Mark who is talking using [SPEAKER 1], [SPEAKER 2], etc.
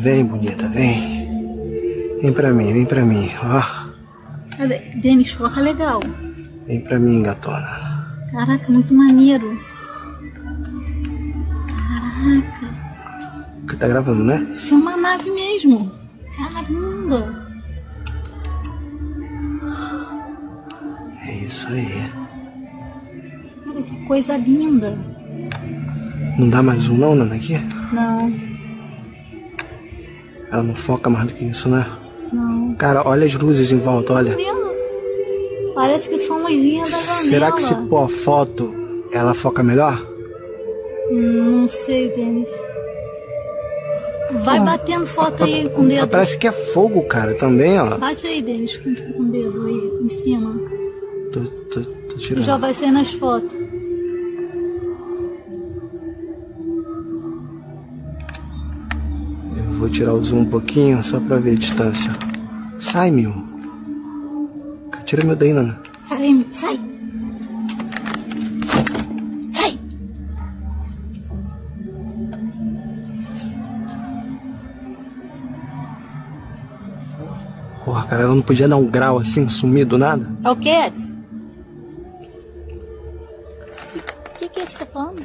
[SPEAKER 1] Vem, bonita, vem. Vem pra mim, vem pra mim, ó.
[SPEAKER 2] Denis, foca legal.
[SPEAKER 1] Vem pra mim, gatona.
[SPEAKER 2] Caraca, muito maneiro. Caraca,
[SPEAKER 1] Que tá gravando, né?
[SPEAKER 2] isso é uma nave mesmo. Caramba.
[SPEAKER 1] É isso aí.
[SPEAKER 2] Cara, que coisa linda.
[SPEAKER 1] Não dá mais um não, Nana, aqui?
[SPEAKER 2] Não,
[SPEAKER 1] Ela não foca mais do que isso, né?
[SPEAKER 2] não.
[SPEAKER 1] Cara, olha as luzes em volta, olha.
[SPEAKER 2] Parece que são luzinhas da janela.
[SPEAKER 1] Será que se pôr a foto, ela foca melhor?
[SPEAKER 2] Hum, Não sei, Denis. Vai batendo foto aí com o dedo.
[SPEAKER 1] Parece que é fogo, cara, também, ó.
[SPEAKER 2] Bate aí, Denis, com o dedo aí em cima.
[SPEAKER 1] Tô, tô, tô tirando.
[SPEAKER 2] já vai ser nas fotos.
[SPEAKER 1] Vou tirar o zoom um pouquinho só pra ver a distância. Sai, meu. Tira meu daí, Nana.
[SPEAKER 2] Sai, meu. Sai. Sai.
[SPEAKER 1] Porra, cara, ela não podia dar um grau assim, sumir do nada?
[SPEAKER 2] É o quê, Edson? O que, que, é que você tá falando?